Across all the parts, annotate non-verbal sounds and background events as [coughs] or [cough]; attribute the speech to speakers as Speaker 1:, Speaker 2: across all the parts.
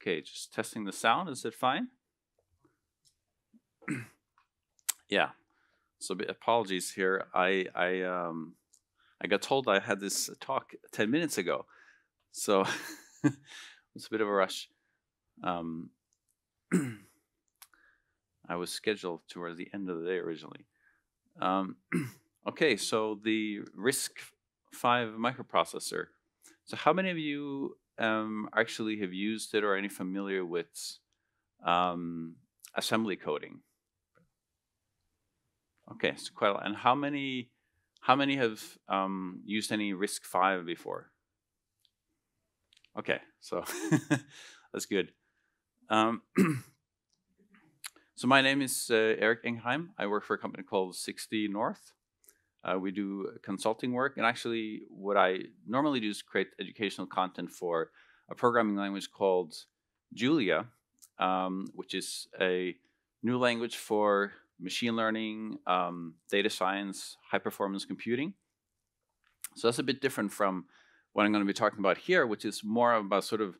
Speaker 1: Okay, just testing the sound. Is it fine? [clears throat] yeah. So apologies here. I I um I got told I had this talk ten minutes ago, so [laughs] it's a bit of a rush. Um, [clears throat] I was scheduled towards the end of the day originally. Um, [clears throat] okay, so the RISC V microprocessor. So how many of you um, actually have used it or any familiar with um, assembly coding? Okay, so quite a lot. And how many how many have um, used any RISC V before? Okay, so [laughs] that's good. Um, [clears throat] so my name is uh, Erik Engheim. I work for a company called 60 North. Uh, we do consulting work, and actually, what I normally do is create educational content for a programming language called Julia, um, which is a new language for machine learning, um, data science, high performance computing. So that's a bit different from what I'm going to be talking about here, which is more about sort of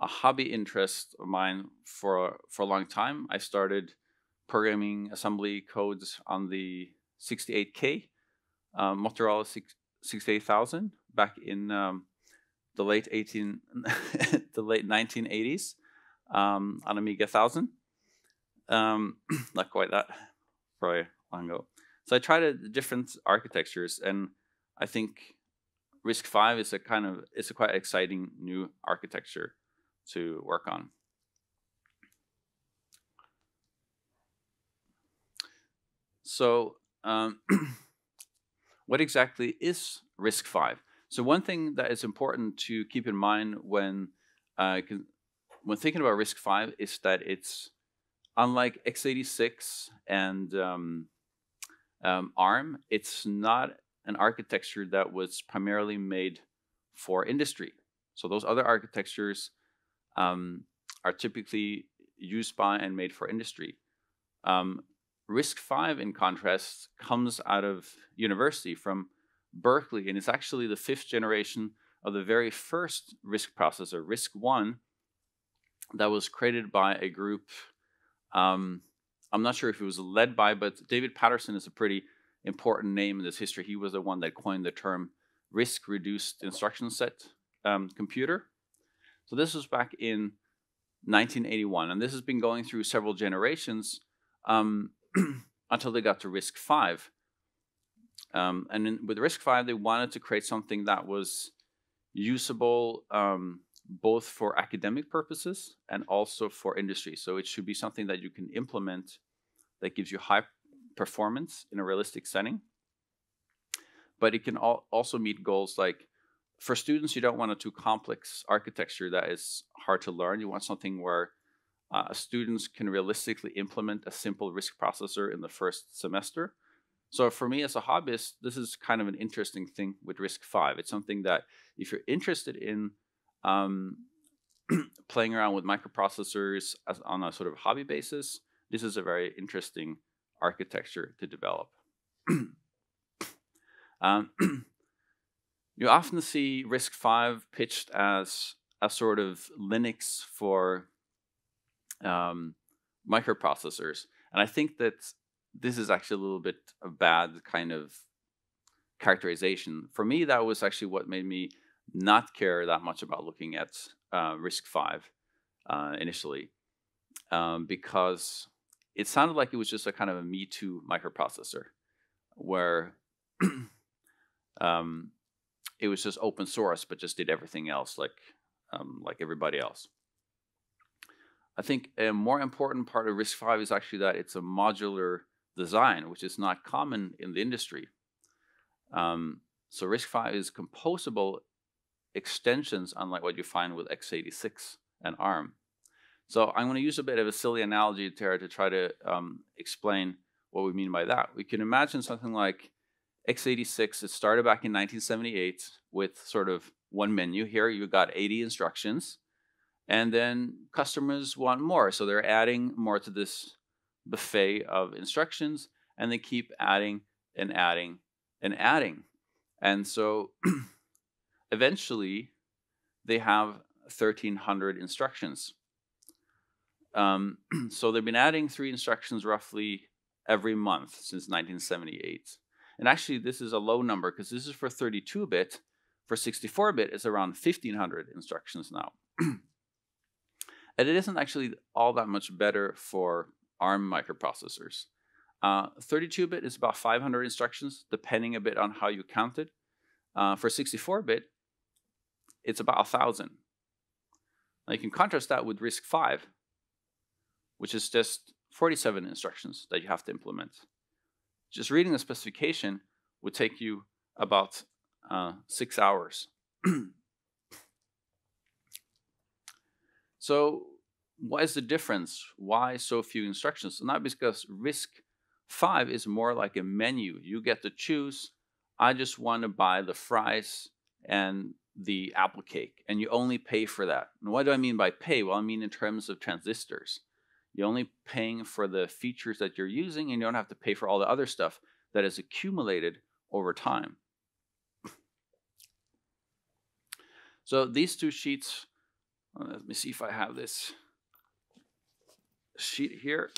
Speaker 1: a hobby interest of mine for for a long time. I started programming assembly codes on the 68K uh, Motorola 68000 back in um, the late 18 [laughs] the late 1980s um, on Amiga 1000. Um, [clears throat] not quite that probably long ago. So I tried different architectures, and I think RISC V is a kind of it's a quite exciting new architecture to work on. So, um, [clears throat] what exactly is RISC-V? So, one thing that is important to keep in mind when uh, when thinking about RISC-V is that it's unlike x86 and um, um, ARM, it's not an architecture that was primarily made for industry. So those other architectures um, are typically used by and made for industry. Um, RISC-V, in contrast, comes out of university from Berkeley, and it's actually the fifth generation of the very first RISC processor, RISC-I, that was created by a group um, I'm not sure if it was led by, but David Patterson is a pretty important name in this history. He was the one that coined the term RISC reduced instruction set um, computer. So this was back in 1981, and this has been going through several generations um, [clears throat] until they got to RISC-V. Um, and in, with RISC-V, they wanted to create something that was usable um, both for academic purposes and also for industry. So it should be something that you can implement that gives you high performance in a realistic setting. But it can al also meet goals like for students, you don't want a too complex architecture that is hard to learn. You want something where uh, students can realistically implement a simple RISC processor in the first semester. So for me as a hobbyist, this is kind of an interesting thing with RISC-V. It's something that if you're interested in um, [clears throat] playing around with microprocessors as, on a sort of hobby basis, this is a very interesting architecture to develop. [clears throat] um, [clears throat] you often see RISC-V pitched as a sort of Linux for um, microprocessors. And I think that this is actually a little bit a bad kind of characterization. For me, that was actually what made me not care that much about looking at uh, RISC V uh, initially um, because it sounded like it was just a kind of a Me Too microprocessor where [clears throat] um, it was just open source but just did everything else like um, like everybody else. I think a more important part of RISC V is actually that it's a modular design, which is not common in the industry. Um, so RISC V is composable extensions unlike what you find with x86 and ARM. So I'm going to use a bit of a silly analogy here to try to um, explain what we mean by that. We can imagine something like x86. It started back in 1978 with sort of one menu. Here you got 80 instructions. And then customers want more. So they're adding more to this buffet of instructions. And they keep adding and adding and adding. And so [clears throat] eventually they have 1300 instructions um, [clears throat] so they've been adding three instructions roughly every month since 1978. And actually, this is a low number because this is for 32 bit. For 64 bit, it's around 1500 instructions now. [clears throat] and it isn't actually all that much better for ARM microprocessors. 32-bit uh, is about 500 instructions, depending a bit on how you count it. Uh, for 64-bit, it's about 1,000. Now you can contrast that with RISC-V, which is just 47 instructions that you have to implement. Just reading the specification would take you about uh, six hours. [clears throat] so what is the difference? Why so few instructions? And not because risk Five is more like a menu. You get to choose. I just want to buy the fries and the apple cake, and you only pay for that. And what do I mean by pay? Well, I mean in terms of transistors. You're only paying for the features that you're using, and you don't have to pay for all the other stuff that is accumulated over time. So these two sheets, let me see if I have this sheet here.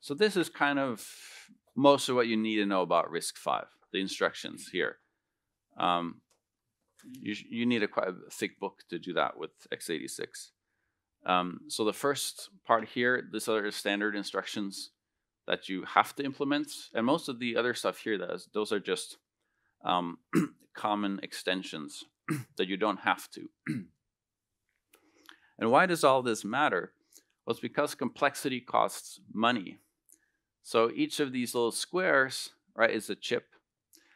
Speaker 1: So this is kind of most of what you need to know about RISC-V, the instructions here. Um, you, you, need a quite a thick book to do that with x86. Um, so the first part here, these are standard instructions that you have to implement, and most of the other stuff here, is, those are just um, [clears throat] common extensions [clears throat] that you don't have to. [clears throat] and why does all this matter? Well, it's because complexity costs money. So each of these little squares, right, is a chip.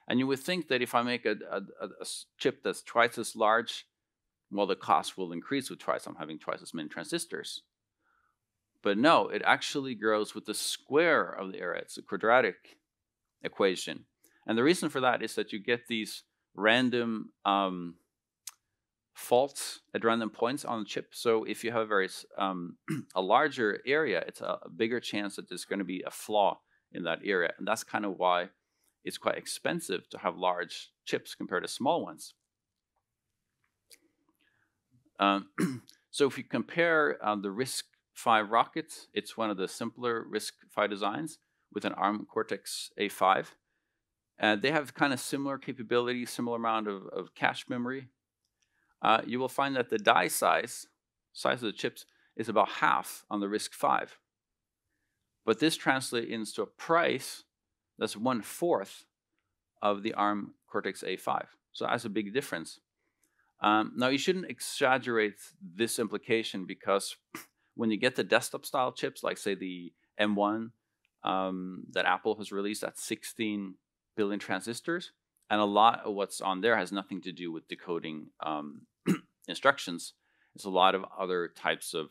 Speaker 1: And you would think that if I make a, a, a chip that's twice as large, well, the cost will increase with twice. I'm having twice as many transistors. But no, it actually grows with the square of the area. It's a quadratic equation. And the reason for that is that you get these random um, faults at random points on the chip. So if you have a very um, [clears throat] a larger area, it's a, a bigger chance that there's going to be a flaw in that area, and that's kind of why it's quite expensive to have large chips compared to small ones. Um, [clears throat] so if you compare uh, the RISC-V rocket, it's one of the simpler RISC-V designs with an ARM Cortex-A5. And they have kind of similar capabilities, similar amount of, of cache memory, uh, you will find that the die size, size of the chips, is about half on the RISC-V. But this translates into a price that's one-fourth of the ARM Cortex-A5. So that's a big difference. Um, now, you shouldn't exaggerate this implication because [clears throat] when you get the desktop style chips, like say the M1 um, that Apple has released at 16 billion transistors, and a lot of what's on there has nothing to do with decoding um, [clears throat] instructions. It's a lot of other types of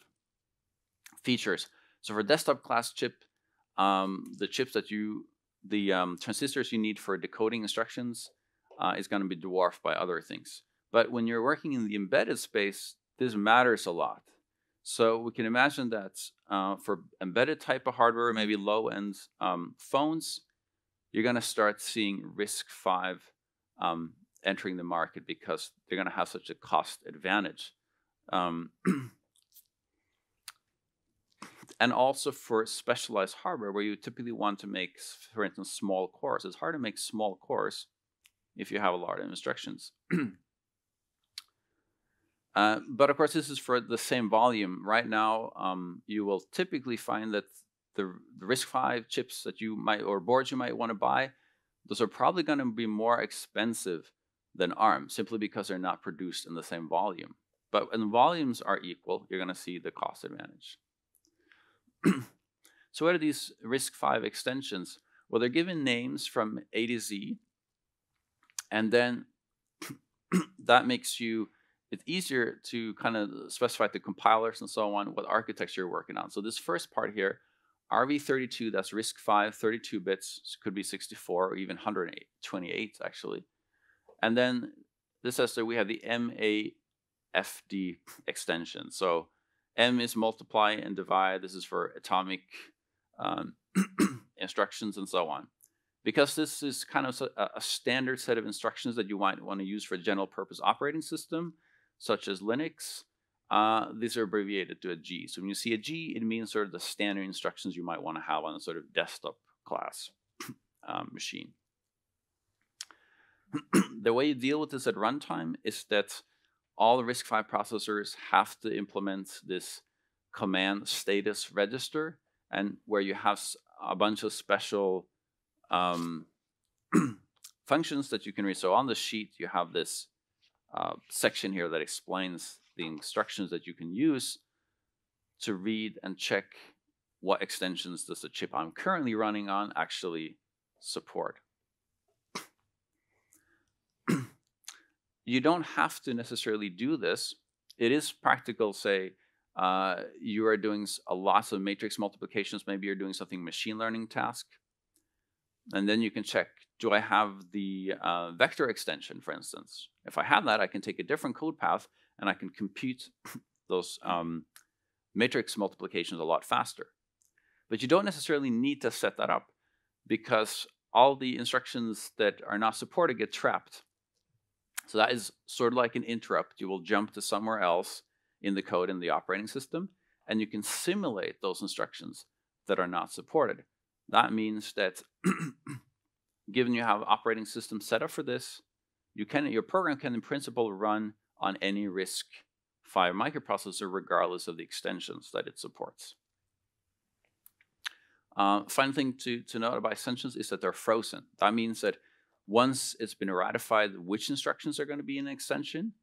Speaker 1: features. So for desktop class chip, um, the chips that you, the um, transistors you need for decoding instructions uh, is going to be dwarfed by other things. But when you're working in the embedded space, this matters a lot. So we can imagine that uh, for embedded type of hardware, maybe low-end um, phones, you're going to start seeing RISC-V um, entering the market because they're going to have such a cost advantage. Um, [clears throat] and also for specialized hardware where you typically want to make, for instance, small cores. It's hard to make small cores if you have a lot of instructions. [clears throat] uh, but of course, this is for the same volume. Right now, um, you will typically find that the, the RISC-V chips that you might, or boards you might want to buy, those are probably going to be more expensive than ARM simply because they're not produced in the same volume. But when volumes are equal, you're going to see the cost advantage. [clears throat] so what are these RISC-V extensions? Well, they're given names from A to Z, and then [clears throat] that makes you it's easier to kind of specify the compilers and so on what architecture you're working on. So this first part here, RV32, that's RISC-V, 32 bits, could be 64 or even 128 actually. And then this that we have the MAFD extension. So M is multiply and divide. This is for atomic um, [clears throat] instructions and so on. because this is kind of a, a standard set of instructions that you might want to use for a general purpose operating system, such as Linux, uh, these are abbreviated to a G. So when you see a G, it means sort of the standard instructions you might want to have on a sort of desktop class [clears throat] um, machine. [clears throat] the way you deal with this at runtime is that all the RISC-V processors have to implement this command status register, and where you have a bunch of special um, [clears throat] functions that you can read. So on the sheet, you have this uh, section here that explains the instructions that you can use to read and check what extensions does the chip I'm currently running on actually support. [clears throat] you don't have to necessarily do this. It is practical, say, uh, you are doing a lot of matrix multiplications, maybe you're doing something machine learning task, and then you can check, do I have the uh, vector extension, for instance? If I have that, I can take a different code path and I can compute [laughs] those um, matrix multiplications a lot faster. But you don't necessarily need to set that up because all the instructions that are not supported get trapped. So that is sort of like an interrupt. You will jump to somewhere else in the code in the operating system, and you can simulate those instructions that are not supported. That means that [clears throat] given you have operating system set up for this, you can your program can in principle run on any RISC V microprocessor regardless of the extensions that it supports. Uh, final thing to, to note about extensions is that they're frozen. That means that once it's been ratified which instructions are going to be in an extension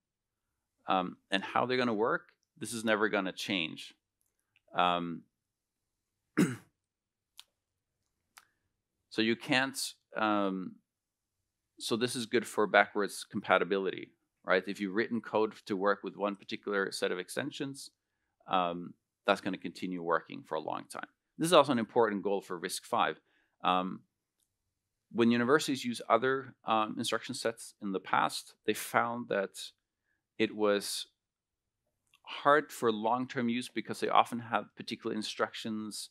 Speaker 1: um, and how they're going to work, this is never going to change. Um, [clears throat] so you can't, um, so this is good for backwards compatibility, right? If you've written code to work with one particular set of extensions, um, that's going to continue working for a long time. This is also an important goal for RISC-V. Um, when universities use other um, instruction sets in the past, they found that it was hard for long-term use because they often have particular instructions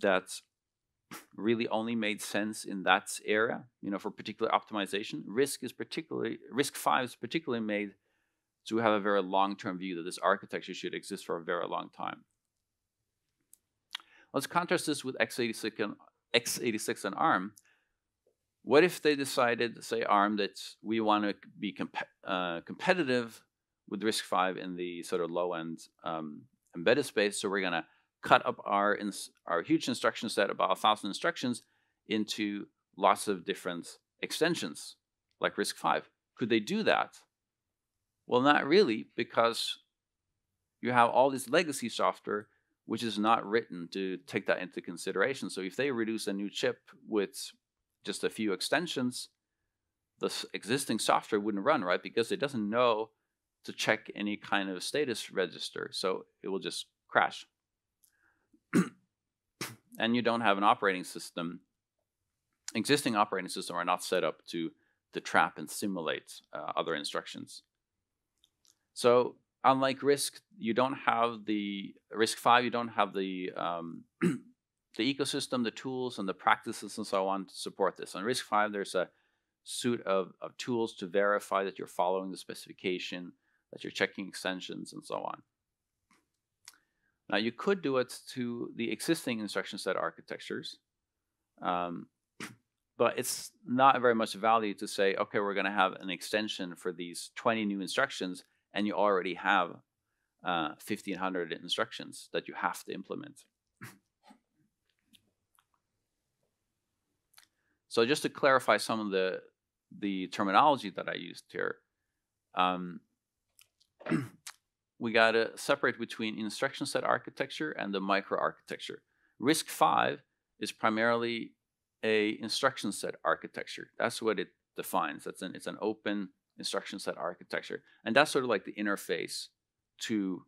Speaker 1: that really only made sense in that area, you know, for particular optimization. RISC is particularly RISC-V is particularly made to have a very long-term view that this architecture should exist for a very long time. Let's contrast this with x86 and, x86 and ARM. What if they decided, say ARM, that we want to be comp uh, competitive with RISC-V in the sort of low-end um, embedded space, so we're going to cut up our, our huge instruction set, about a thousand instructions, into lots of different extensions, like RISC-V. Could they do that? Well, not really, because you have all this legacy software which is not written to take that into consideration. So if they reduce a new chip with just a few extensions, the existing software wouldn't run, right? Because it doesn't know to check any kind of status register. So it will just crash. And you don't have an operating system. Existing operating systems are not set up to, to trap and simulate uh, other instructions. So unlike RISC, you don't have the RISC-V, you don't have the um, [clears throat] the ecosystem, the tools, and the practices and so on to support this. On RISC-V, there's a suite of, of tools to verify that you're following the specification, that you're checking extensions, and so on. Now, you could do it to the existing instruction set architectures, um, [clears throat] but it's not very much value to say, okay, we're going to have an extension for these 20 new instructions and you already have uh, 1500 instructions that you have to implement. so just to clarify some of the, the terminology that I used here, um, [clears throat] we got to separate between instruction set architecture and the microarchitecture. RISC-V is primarily a instruction set architecture. That's what it defines. That's an, it's an open instruction set architecture. And that's sort of like the interface to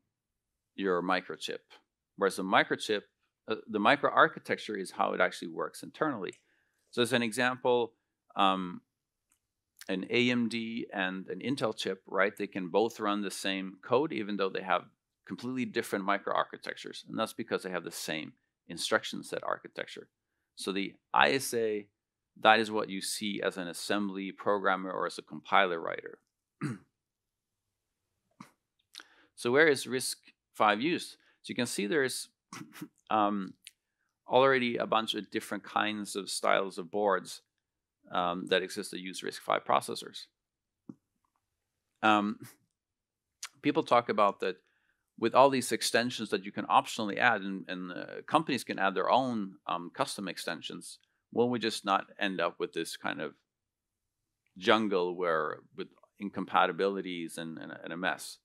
Speaker 1: your microchip. Whereas the microchip, uh, the microarchitecture is how it actually works internally. So as an example, um, an AMD and an Intel chip, right? They can both run the same code even though they have completely different microarchitectures. And that's because they have the same instruction set architecture. So the ISA that is what you see as an assembly programmer or as a compiler writer. [clears throat] so where is RISC-V used? So you can see there's [clears throat] um, already a bunch of different kinds of styles of boards um, that exist that use RISC-V processors. Um, people talk about that with all these extensions that you can optionally add, and, and uh, companies can add their own um, custom extensions, will we just not end up with this kind of jungle where with incompatibilities and, and, and a mess?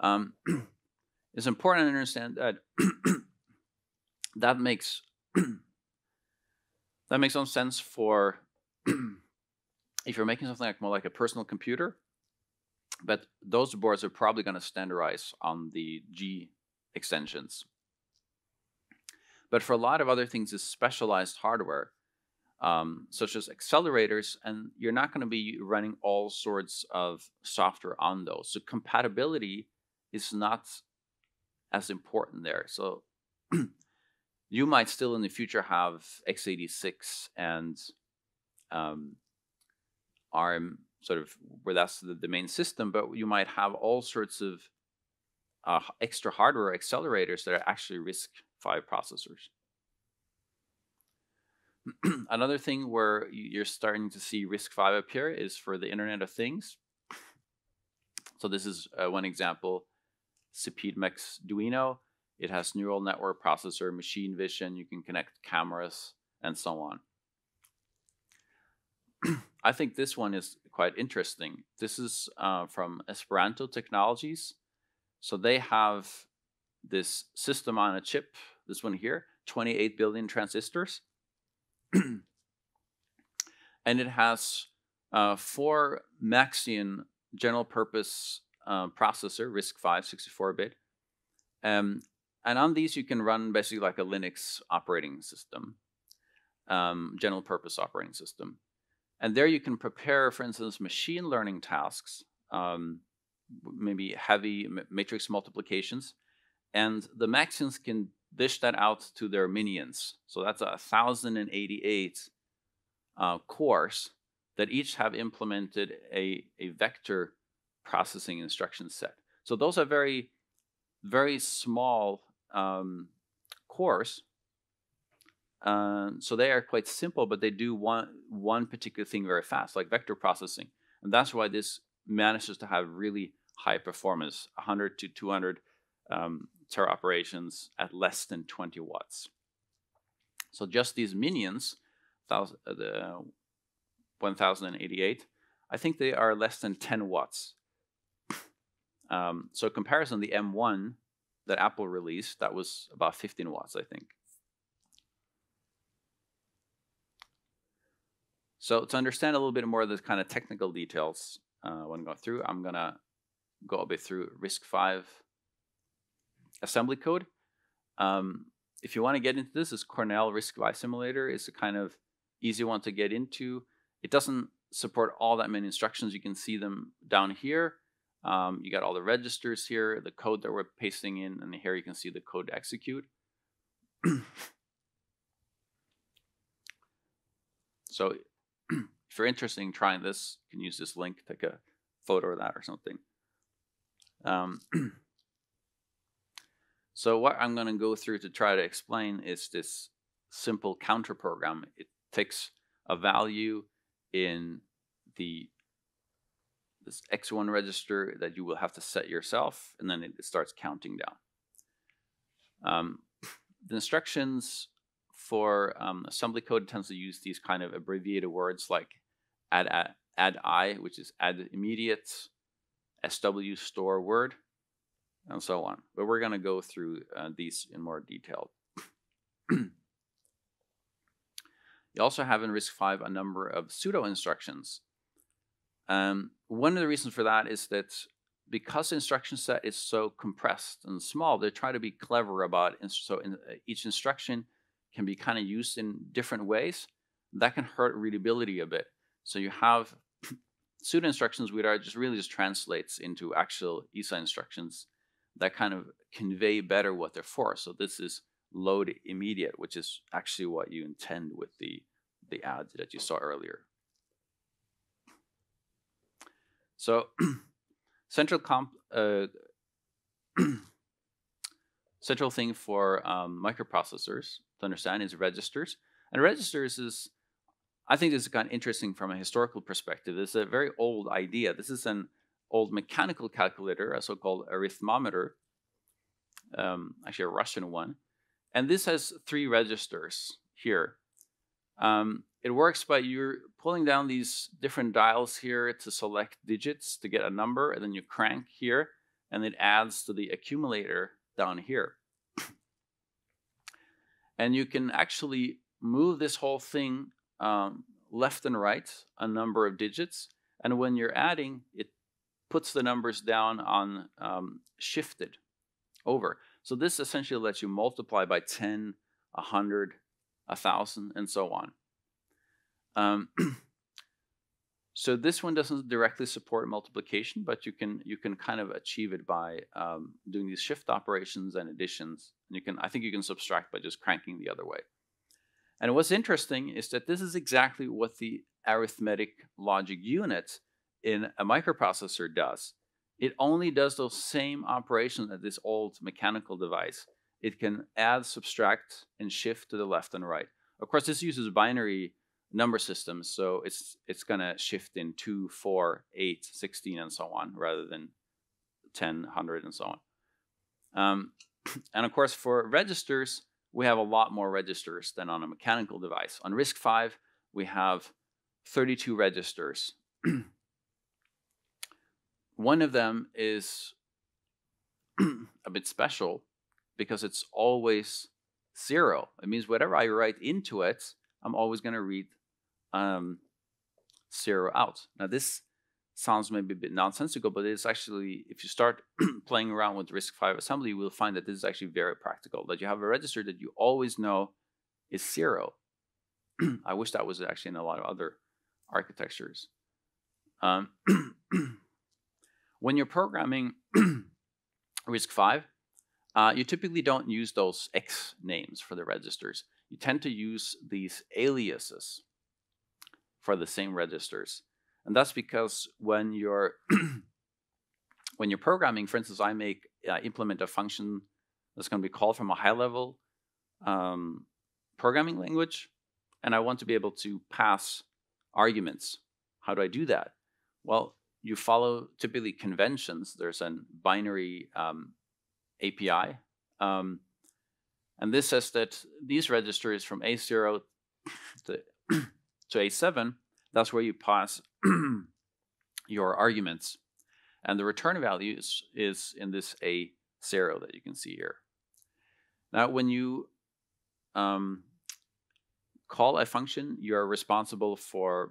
Speaker 1: Um, [clears throat] it's important to understand that [clears throat] that makes [clears throat] that makes some sense for if you're making something like more like a personal computer but those boards are probably going to standardize on the G extensions. But for a lot of other things, it's specialized hardware, um, such as accelerators, and you're not going to be running all sorts of software on those. So compatibility is not as important there. So [clears throat] you might still in the future have x86 and um, ARM sort of where that's the, the main system, but you might have all sorts of uh, extra hardware accelerators that are actually RISC-V processors. [clears throat] Another thing where you're starting to see RISC-V appear is for the Internet of Things. So this is uh, one example, Sipeed Maixduino. It has neural network processor, machine vision, you can connect cameras, and so on. [clears throat] I think this one is quite interesting. This is uh, from Esperanto Technologies. So they have this system on a chip, this one here, 28 billion transistors. [clears throat] and it has uh, four Maxion general purpose uh, processor, RISC-V 64-bit. Um, and on these you can run basically like a Linux operating system, um, general purpose operating system. And there you can prepare, for instance, machine learning tasks, um, maybe heavy matrix multiplications. And the Maxions can dish that out to their minions. So that's a 1088 uh, cores that each have implemented a, a vector processing instruction set. So those are very, very small um, cores um, so they are quite simple, but they do one one particular thing very fast, like vector processing, and that's why this manages to have really high performance, 100 to 200 um, tera operations at less than 20 watts. So just these minions, thousand, uh, the 1088, I think they are less than 10 watts. [coughs] Um, so comparison, the M1 that Apple released, that was about 15 watts, I think. So to understand a little bit more of the kind of technical details uh, when going through, I'm going to go a bit through RISC-V assembly code. Um, if you want to get into this, this Cornell RISC-V simulator is a kind of easy one to get into. It doesn't support all that many instructions. You can see them down here. Um, you got all the registers here, the code that we're pasting in, and here you can see the code to execute. [clears throat] so if you're interested in trying this, you can use this link, take a photo of that or something. Um, [clears throat] so what I'm going to go through to try to explain is this simple counter program. It takes a value in the this X1 register that you will have to set yourself, and then it, starts counting down. Um, [sniffs] the instructions for um, assembly code tends to use these kind of abbreviated words like add, add, add I, which is add immediate, SW store word, and so on. But we're going to go through uh, these in more detail. you also have in RISC-V a number of pseudo instructions. Um, one of the reasons for that is that because the instruction set is so compressed and small, they try to be clever about it. So in, uh, each instruction can be kind of used in different ways. That can hurt readability a bit. So you have [clears throat] pseudo instructions which are just really just translates into actual ISA instructions that kind of convey better what they're for. So this is load immediate, which is actually what you intend with the the add that you saw earlier. So [clears throat] central comp uh, [clears throat] central thing for um, microprocessors to understand is registers. And registers is, I think this is kind of interesting from a historical perspective. This is a very old idea. This is an old mechanical calculator, a so-called arithmometer, um, actually a Russian one. And this has three registers here. Um, it works by you're pulling down these different dials here to select digits to get a number, and then you crank here, and it adds to the accumulator down here. and you can actually move this whole thing um, left and right a number of digits. And when you're adding, it puts the numbers down on um, shifted over. So this essentially lets you multiply by 10, 100, 1,000, and so on. Um, [clears throat] so this one doesn't directly support multiplication, but you can you can kind of achieve it by um, doing these shift operations and additions. And you can I think you can subtract by just cranking the other way. And what's interesting is that this is exactly what the arithmetic logic unit in a microprocessor does. It only does those same operations as this old mechanical device. It can add, subtract, and shift to the left and right. Of course, this uses binary number systems, so it's it's going to shift in 2, 4, 8, 16, and so on, rather than 10, 100, and so on. Um, [clears throat] and of course, for registers, we have a lot more registers than on a mechanical device. On RISC-V, we have 32 registers. [clears throat] One of them is [clears throat] a bit special because it's always zero. It means whatever I write into it, I'm always going to read um, zero out. Now, this sounds maybe a bit nonsensical, but it's actually, if you start [clears throat] playing around with RISC-V assembly, you will find that this is actually very practical, that you have a register that you always know is zero. [clears throat] I wish that was actually in a lot of other architectures. Um, [clears throat] when you're programming RISC-V, uh, you typically don't use those X names for the registers. You tend to use these aliases for the same registers. And that's because when you're [clears throat] when you're programming, for instance, I make uh, implement a function that's going to be called from a high level um, programming language, and I want to be able to pass arguments. How do I do that? Well, you follow typically conventions. There's a binary um, API, um, and this says that these registers from A0 to, [clears throat] to A7 that's where you pass [clears throat] your arguments. And the return value is, is in this A0 that you can see here. Now, when you um, call a function, you're responsible for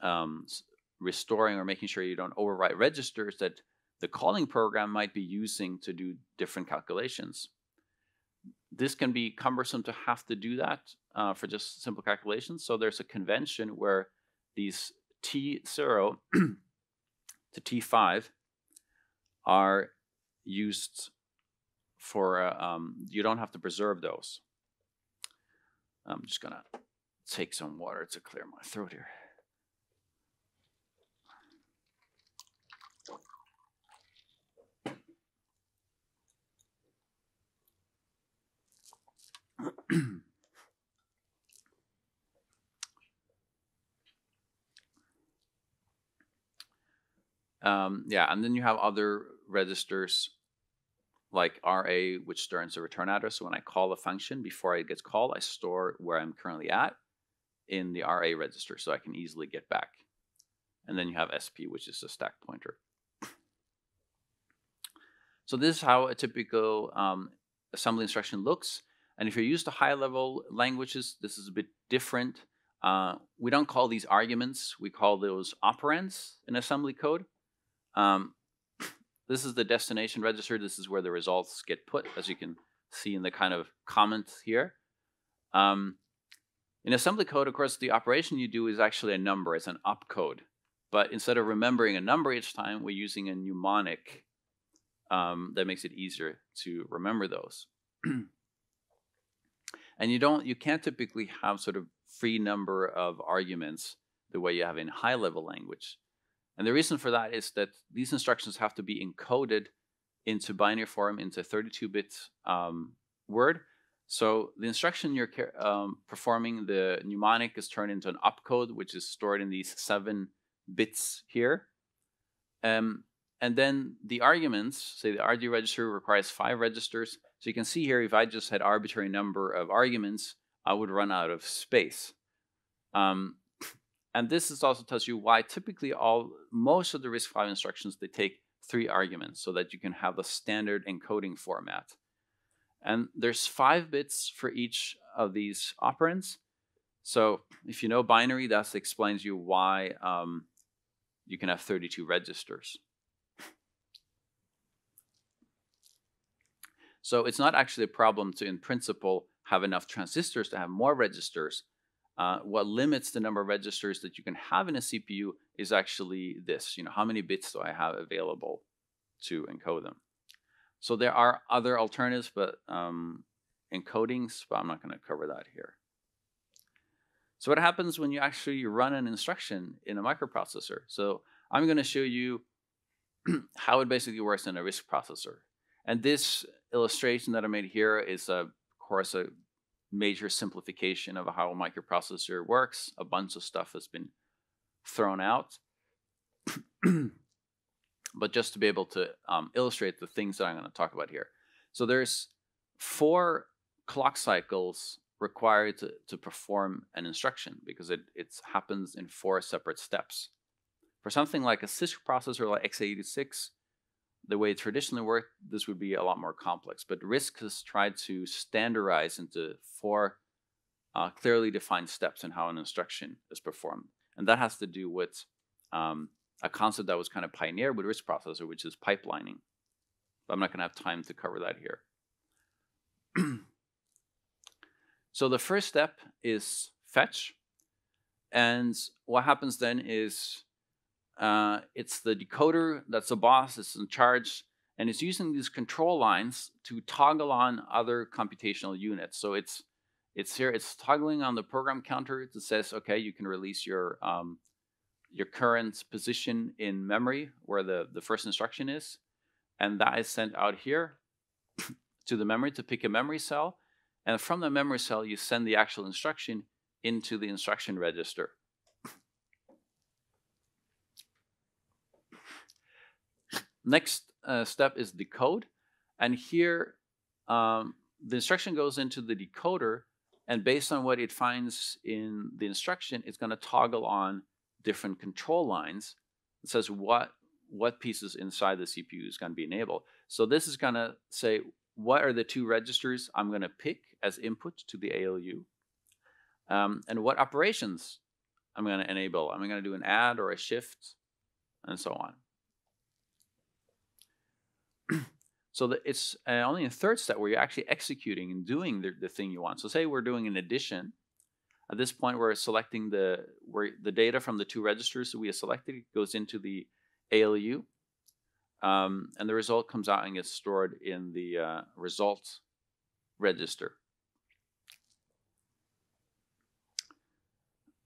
Speaker 1: um, restoring or making sure you don't overwrite registers that the calling program might be using to do different calculations. This can be cumbersome to have to do that uh, for just simple calculations. So there's a convention where these T0 [clears throat] to T5 are used for, uh, um, you don't have to preserve those. I'm just going to take some water to clear my throat here. [clears throat] Um, yeah, and then you have other registers like RA, which stores a return address. So when I call a function, before it gets called, I store where I'm currently at in the RA register so I can easily get back. And then you have SP, which is a stack pointer. So this is how a typical um, assembly instruction looks. And if you're used to high level languages, this is a bit different. Uh, we don't call these arguments, we call those operands in assembly code. Um, [laughs] this is the destination register. This is where the results get put, as you can see in the kind of comments here. Um, in assembly code, of course, the operation you do is actually a number. It's an opcode. But instead of remembering a number each time, we're using a mnemonic um, that makes it easier to remember those. [clears throat] and you don't, you can't typically have sort of free number of arguments the way you have in high level language. And the reason for that is that these instructions have to be encoded into binary form into 32 bit um, word. So the instruction you're um, performing, the mnemonic is turned into an opcode, which is stored in these seven bits here. Um, and then the arguments, say the RD register requires five registers. So you can see here, if I just had arbitrary number of arguments, I would run out of space. Um, and this is also tells you why typically all most of the RISC-V instructions they take three arguments so that you can have a standard encoding format. And there's five bits for each of these operands. So if you know binary, that explains you why um, you can have 32 registers. So it's not actually a problem to, in principle, have enough transistors to have more registers. Uh, what limits the number of registers that you can have in a CPU is actually this, you know, how many bits do I have available to encode them? So there are other alternatives, but um, encodings, but I'm not going to cover that here. So what happens when you actually run an instruction in a microprocessor? So I'm going to show you [clears throat] how it basically works in a RISC processor. And this illustration that I made here is, of course, a major simplification of how a microprocessor works. A bunch of stuff has been thrown out. [clears throat] but just to be able to um, illustrate the things that I'm going to talk about here. So there's four clock cycles required to, to perform an instruction because it happens in four separate steps. For something like a CISC processor like x86, the way it traditionally worked, this would be a lot more complex. But RISC has tried to standardize into four uh, clearly defined steps in how an instruction is performed. And that has to do with um, a concept that was kind of pioneered with RISC processor, which is pipelining. But I'm not going to have time to cover that here. [clears throat] so the first step is fetch. And what happens then is uh, it's the decoder that's the boss, it's in charge, and it's using these control lines to toggle on other computational units. So it's it's here, it's toggling on the program counter that says, okay, you can release your um, your current position in memory where the, the first instruction is. And that is sent out here [clears throat] to the memory to pick a memory cell. And from the memory cell, you send the actual instruction into the instruction register. Next uh, step is decode. And here, um, the instruction goes into the decoder, and based on what it finds in the instruction, it's going to toggle on different control lines. It says what what pieces inside the CPU is going to be enabled. So this is going to say what are the two registers I'm going to pick as input to the ALU, um, and what operations I'm going to enable. I'm going to do an add or a shift, and so on. [clears throat] so that it's uh, only a third step where you're actually executing and doing the, the thing you want. So say we're doing an addition. At this point, we're selecting the where the data from the two registers that we have selected goes into the ALU, um, and the result comes out and gets stored in the uh, results register.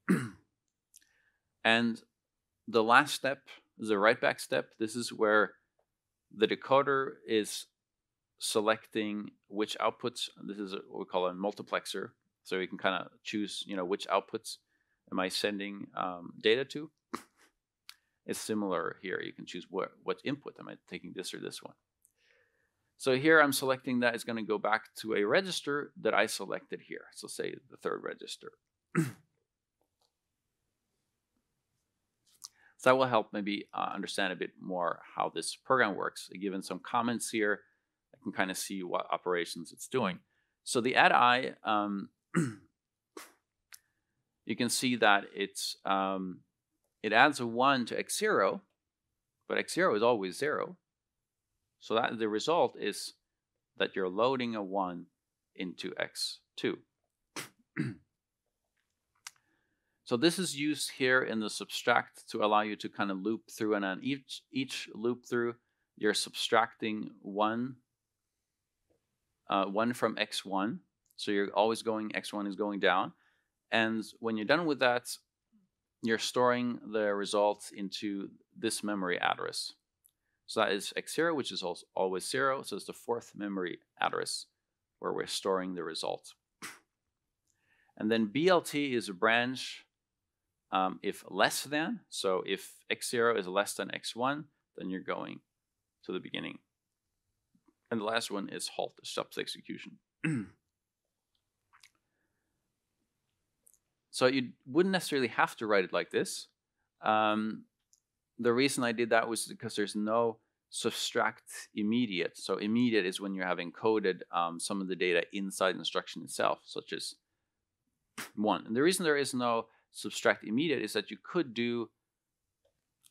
Speaker 1: [clears throat] and the last step is the write back step. This is where the decoder is selecting which outputs. This is what we call a multiplexer. So you can kind of choose, you know, which outputs am I sending um, data to. It's similar here. You can choose what, what input. Am I taking this or this one? So here I'm selecting that it's going to go back to a register that I selected here. So say the third register. [clears throat] That will help maybe uh, understand a bit more how this program works. Given some comments here, I can kind of see what operations it's doing. So the add I, um, [clears throat] you can see that it's um, it adds a 1 to x0, but x0 is always 0. So that the result is that you're loading a 1 into x2. [clears throat] So this is used here in the subtract to allow you to kind of loop through and on each, each loop through, you're subtracting one, uh, one from x1. So you're always going, x1 is going down. And when you're done with that, you're storing the results into this memory address. So that is x0, which is always 0. So it's the fourth memory address where we're storing the result. And then BLT is a branch um, if less than. So if x0 is less than x1, then you're going to the beginning. And the last one is halt, stops execution. [clears throat] so you wouldn't necessarily have to write it like this. Um, the reason I did that was because there's no subtract immediate. So immediate is when you have encoded um, some of the data inside the instruction itself, such as one. And the reason there is no subtract immediate is that you could do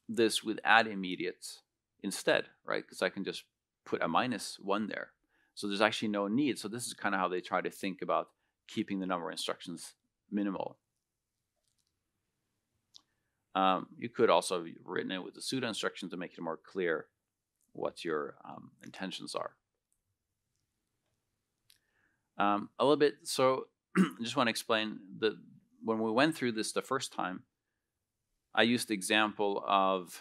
Speaker 1: this with add immediate instead, right? Because I can just put a minus one there. So there's actually no need. So this is kind of how they try to think about keeping the number of instructions minimal. Um, you could also have written it with the pseudo instruction to make it more clear what your um, intentions are. Um, a little bit, so I [clears throat] just want to explain that when we went through this the first time, I used the example of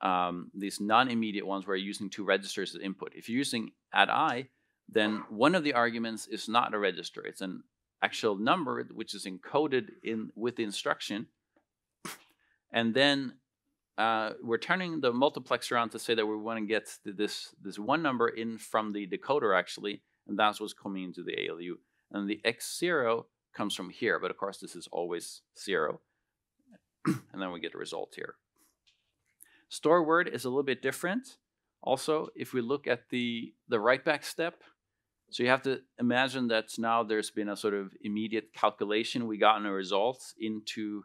Speaker 1: um, these non-immediate ones where you're using two registers as input. If you're using add i, then one of the arguments is not a register. It's an actual number which is encoded in with the instruction. And then uh, we're turning the multiplexer on to say that we want to get this, this one number in from the decoder actually, and that's what's coming into the ALU. And the x0 comes from here, but of course this is always zero. [clears throat] and then we get a result here. Store word is a little bit different. Also, if we look at the, the write back step, so you have to imagine that now there's been a sort of immediate calculation. We gotten a result into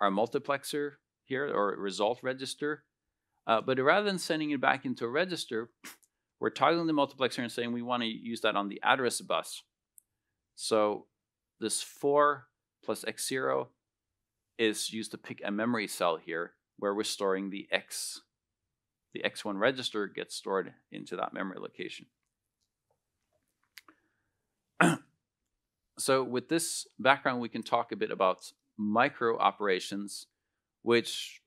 Speaker 1: our multiplexer here or result register. Uh, but rather than sending it back into a register, we're toggling the multiplexer and saying we want to use that on the address bus. So this 4 plus x0 is used to pick a memory cell here where we're storing the x. The x1 register gets stored into that memory location. [clears throat] so with this background, we can talk a bit about micro operations, which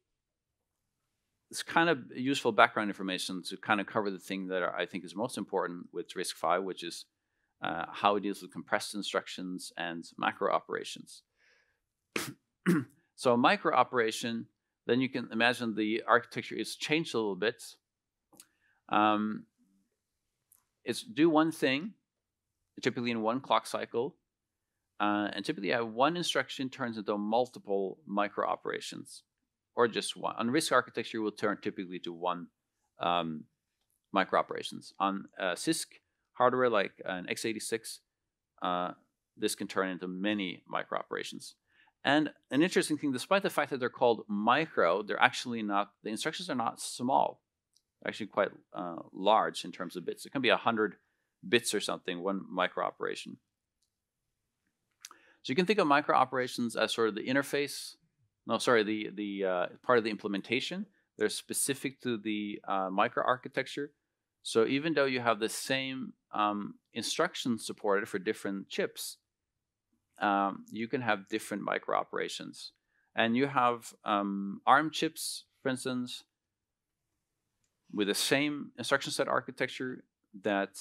Speaker 1: is kind of useful background information to kind of cover the thing that I think is most important with RISC-V, which is uh, how it deals with compressed instructions and macro operations. [clears throat] so a micro operation, then you can imagine the architecture is changed a little bit. Um, it's do one thing, typically in one clock cycle, uh, and typically have one instruction turns into multiple micro operations, or just one. On RISC architecture, will turn typically to one um, micro operations. On uh, CISC, hardware like an x86, uh, this can turn into many micro operations. And an interesting thing, despite the fact that they're called micro, they're actually not, the instructions are not small. They're actually quite uh, large in terms of bits. It can be 100 bits or something, one micro operation. So you can think of micro operations as sort of the interface, no, sorry, the, the uh, part of the implementation. They're specific to the uh, microarchitecture. So even though you have the same um, instructions supported for different chips, um, you can have different micro operations. And you have um, ARM chips, for instance, with the same instruction set architecture that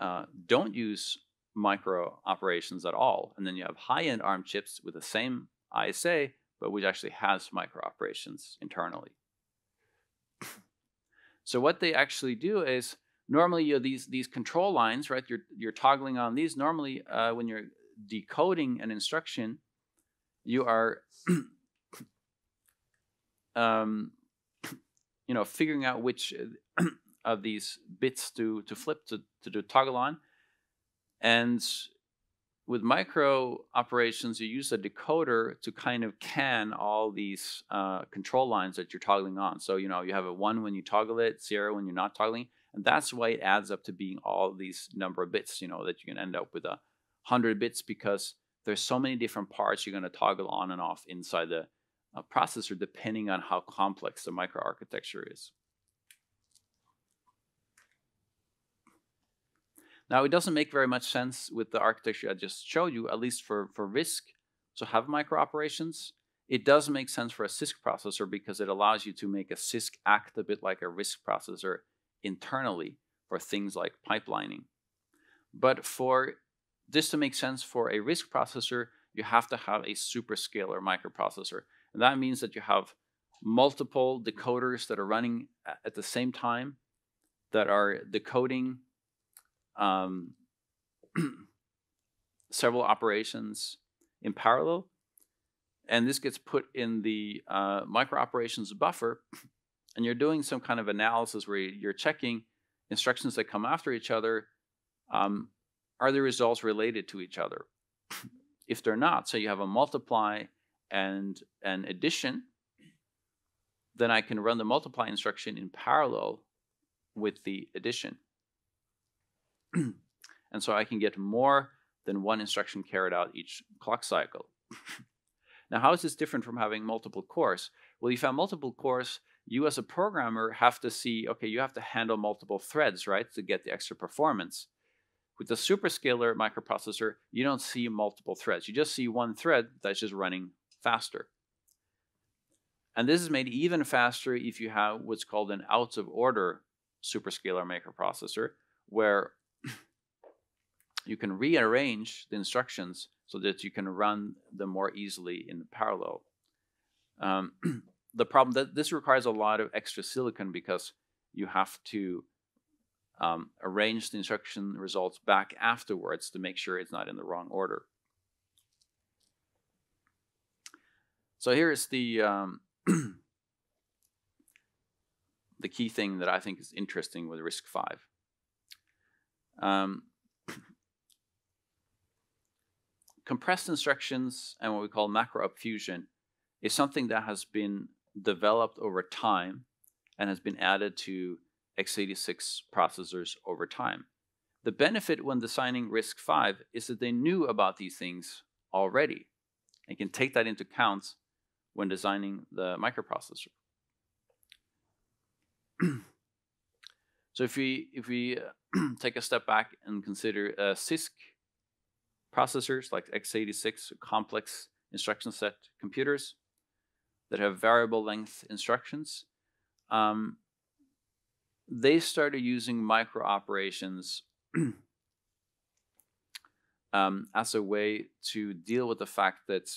Speaker 1: uh, don't use micro operations at all. And then you have high-end ARM chips with the same ISA, but which actually has micro operations internally. So what they actually do is normally you know, these these control lines, right? You're you're toggling on these. Normally, uh, when you're decoding an instruction, you are [clears throat] um, you know figuring out which [clears throat] of these bits to to flip to to do toggle on, and with micro operations, you use a decoder to kind of can all these uh, control lines that you're toggling on. So, you know, you have a one when you toggle it, zero when you're not toggling. And that's why it adds up to being all these number of bits, you know, that you can end up with a hundred bits because there's so many different parts you're going to toggle on and off inside the uh, processor depending on how complex the microarchitecture is. Now, it doesn't make very much sense with the architecture I just showed you, at least for, for RISC, to have microoperations. It does make sense for a CISC processor because it allows you to make a CISC act a bit like a RISC processor internally for things like pipelining. But for this to make sense for a RISC processor, you have to have a superscalar microprocessor. And that means that you have multiple decoders that are running at the same time that are decoding um, [clears throat] several operations in parallel. And this gets put in the uh, microoperations buffer. [clears throat] And you're doing some kind of analysis where you're checking instructions that come after each other. Um, are the results related to each other? [clears throat] if they're not, so you have a multiply and an addition, then I can run the multiply instruction in parallel with the addition. [clears throat] and so I can get more than one instruction carried out each clock cycle. [laughs] now, how is this different from having multiple cores? Well, if you have multiple cores, you as a programmer have to see, okay, you have to handle multiple threads, right, to get the extra performance. With the superscalar microprocessor, you don't see multiple threads. You just see one thread that's just running faster. And this is made even faster if you have what's called an out of order superscalar microprocessor, where you can rearrange the instructions so that you can run them more easily in parallel. Um, [clears throat] the problem that this requires a lot of extra silicon because you have to um, arrange the instruction results back afterwards to make sure it's not in the wrong order. So here is the um, [clears throat] the key thing that I think is interesting with RISC-V. Um, compressed instructions and what we call macro fusion is something that has been developed over time and has been added to x86 processors over time. The benefit when designing RISC-V is that they knew about these things already and can take that into account when designing the microprocessor. [clears throat] so if we if we [clears throat] take a step back and consider uh, CISC processors like x86 complex instruction set computers that have variable length instructions, um, they started using micro operations [clears throat] um, as a way to deal with the fact that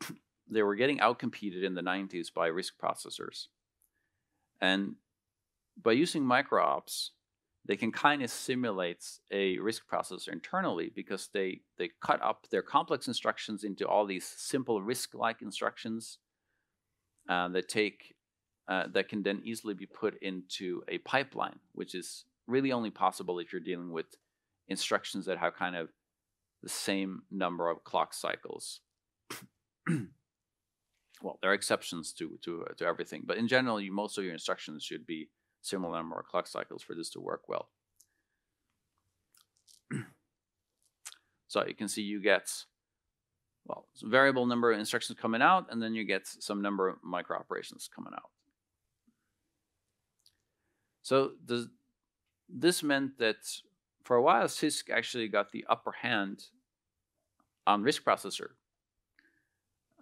Speaker 1: [clears throat] they were getting outcompeted in the 90s by RISC processors. And by using microops, they can kind of simulate a RISC processor internally because they, they cut up their complex instructions into all these simple RISC-like instructions uh, that take uh, that can then easily be put into a pipeline, which is really only possible if you're dealing with instructions that have kind of the same number of clock cycles. [clears throat] well, there are exceptions to, to, to everything, but in general, you, most of your instructions should be similar number of clock cycles for this to work well. [clears throat] so you can see you get, well, variable number of instructions coming out, and then you get some number of micro operations coming out. So the, this meant that for a while, CISC actually got the upper hand on RISC processor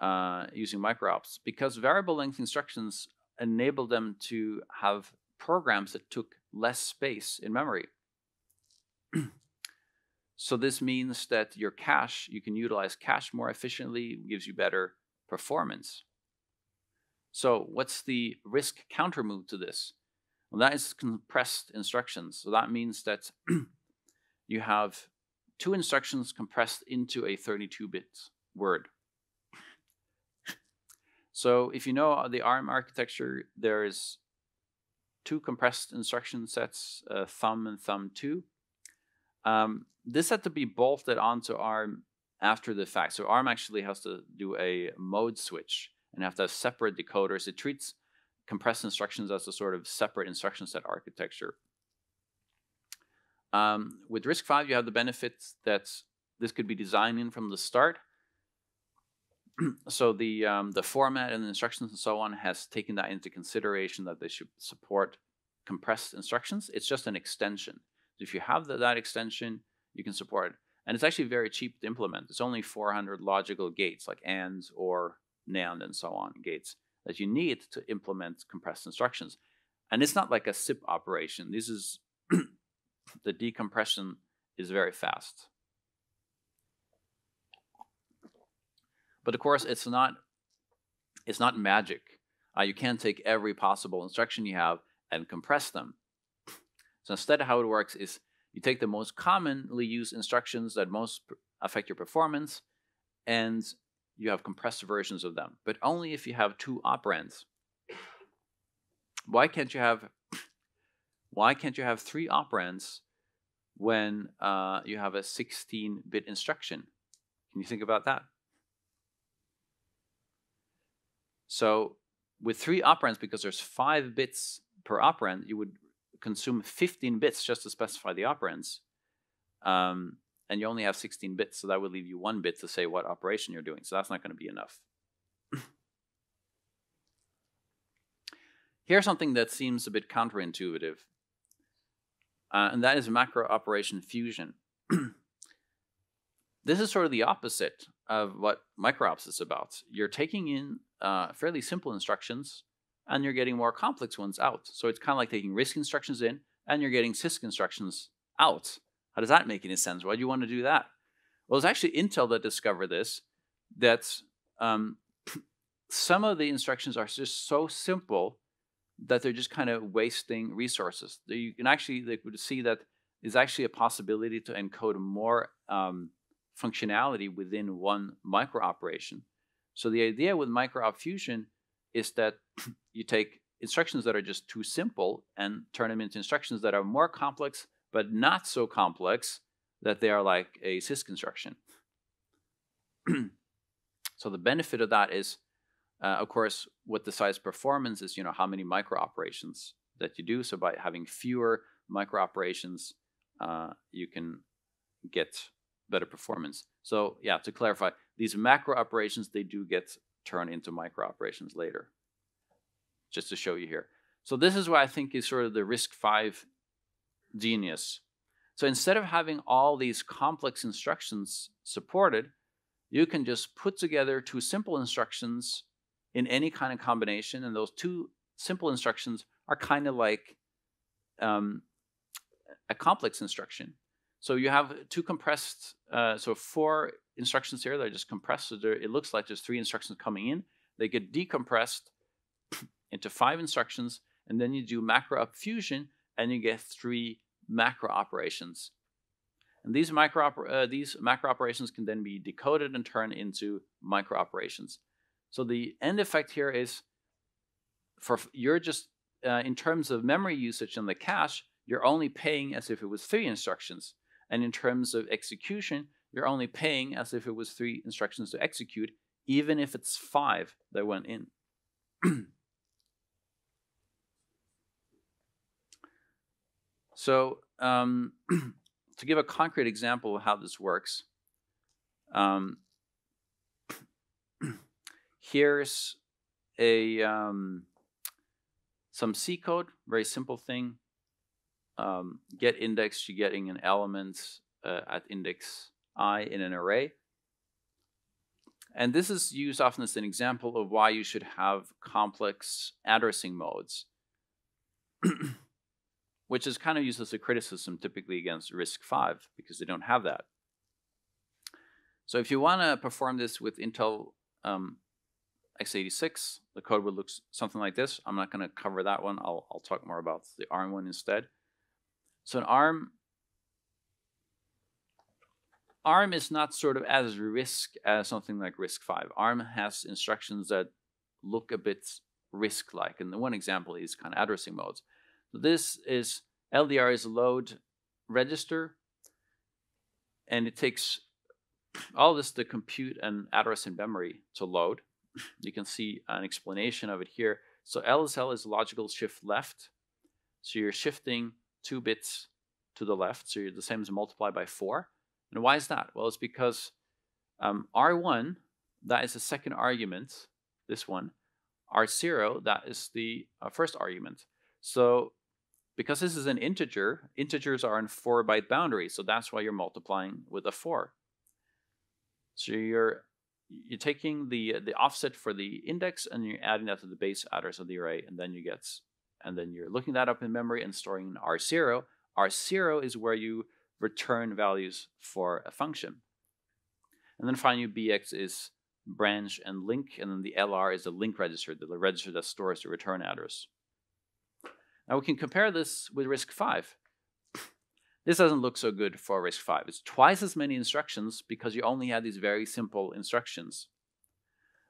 Speaker 1: uh, using microops because variable length instructions enable them to have programs that took less space in memory. [clears throat] so this means that your cache, you can utilize cache more efficiently, gives you better performance. So what's the RISC counter move to this? Well, that is compressed instructions. So that means that [clears throat] you have two instructions compressed into a 32-bit word. [clears throat] So if you know the ARM architecture, there is two compressed instruction sets, uh, thumb and thumb 2. Um, this had to be bolted onto ARM after the fact. So ARM actually has to do a mode switch and have to have separate decoders. It treats compressed instructions as a sort of separate instruction set architecture. Um, with RISC-V, you have the benefit that this could be designed in from the start. [clears throat] so the um, the format and the instructions and so on has taken that into consideration that they should support compressed instructions. It's just an extension. So if you have the, that extension, you can support it. And it's actually very cheap to implement. It's only 400 logical gates like AND or NAND and so on gates that you need to implement compressed instructions. And it's not like a SIP operation. This is [clears throat] the decompression is very fast. But of course, it's not it's not magic. Uh, you can't take every possible instruction you have and compress them. So instead, how it works is you take the most commonly used instructions that most affect your performance, and you have compressed versions of them, but only if you have two operands. Why can't you have why can't you have three operands when uh, you have a 16-bit instruction? Can you think about that? So with three operands, because there's five bits per operand, you would consume 15 bits just to specify the operands. Um, and you only have 16 bits, so that would leave you one bit to say what operation you're doing. So that's not going to be enough. Here's something that seems a bit counterintuitive, uh, and that is macro operation fusion. [clears throat] this is sort of the opposite of what microops is about. You're taking in uh, fairly simple instructions and you're getting more complex ones out. So it's kind of like taking RISC instructions in and you're getting CISC instructions out. How does that make any sense? Why do you want to do that? Well, it's actually Intel that discovered this, that um, [clears throat] some of the instructions are just so simple that they're just kind of wasting resources. You can actually they could see that there's actually a possibility to encode more um, functionality within one micro operation. So the idea with micro-op fusion is that you take instructions that are just too simple and turn them into instructions that are more complex, but not so complex that they are like a CISC construction. [clears throat] so the benefit of that is, uh, of course, what decides performance is, you know, how many micro operations that you do. So by having fewer micro operations, uh, you can get better performance. So yeah, to clarify, these macro operations, they do get turned into micro operations later, just to show you here. So this is what I think is sort of the RISC-V genius. So instead of having all these complex instructions supported, you can just put together two simple instructions in any kind of combination, and those two simple instructions are kind of like um, a complex instruction. So you have two compressed, uh, so four instructions here that are just compressed. So there, it looks like there's three instructions coming in. They get decompressed [clears throat] into five instructions, and then you do macro op fusion, and you get three macro operations. And these macro uh, these macro operations can then be decoded and turned into micro operations. So the end effect here is for you're just uh, in terms of memory usage in the cache, you're only paying as if it was three instructions. And in terms of execution, you're only paying as if it was three instructions to execute, even if it's five that went in. [clears throat] so um, [clears throat] to give a concrete example of how this works, um, [clears throat] here's a um, some C code, very simple thing um, get index, you're getting an element uh, at index i in an array. And this is used often as an example of why you should have complex addressing modes, [clears throat] which is kind of used as a criticism typically against RISC-V because they don't have that. So if you want to perform this with Intel um, x86, the code would look something like this. I'm not going to cover that one. I'll, I'll talk more about the ARM one instead. So an ARM ARM is not sort of as RISC as something like RISC-V. ARM has instructions that look a bit RISC-like, and the one example is kind of addressing modes. So this is LDR is a load register, and it takes all this to compute an address in memory to load. You can see an explanation of it here. So LSL is logical shift left. So you're shifting two bits to the left, so you're the same as multiply by 4. And why is that? Well, it's because um, R1, that is the second argument, this one. R0, that is the uh, first argument. So because this is an integer, integers are in four byte boundary, so that's why you're multiplying with a four. So you're you're taking the the offset for the index and you're adding that to the base address of the array, and then you get and then you're looking that up in memory and storing in R0. R0 is where you return values for a function. And then finally, bx is branch and link, and then the LR is the link register, the register that stores the return address. Now we can compare this with RISC-V. This doesn't look so good for RISC-V. It's twice as many instructions because you only have these very simple instructions.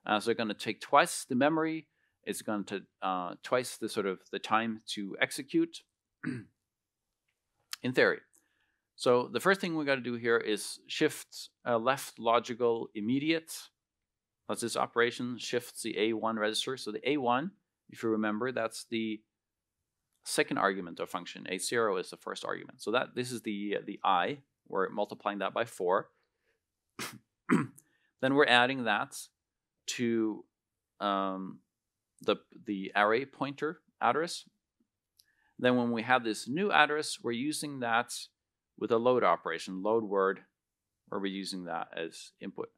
Speaker 1: Uh, so you're going to take twice the memory. It's going to uh, twice the sort of the time to execute. in theory. So the first thing we got to do here is shift uh, left logical immediate. That's this operation shifts the A1 register. So the A1, if you remember, that's the second argument of function. A0 is the first argument. So that this is the the i. We're multiplying that by four. [clears throat] then we're adding that to um, the the array pointer address. Then when we have this new address, we're using that with a load operation, load word, where we're using that as input.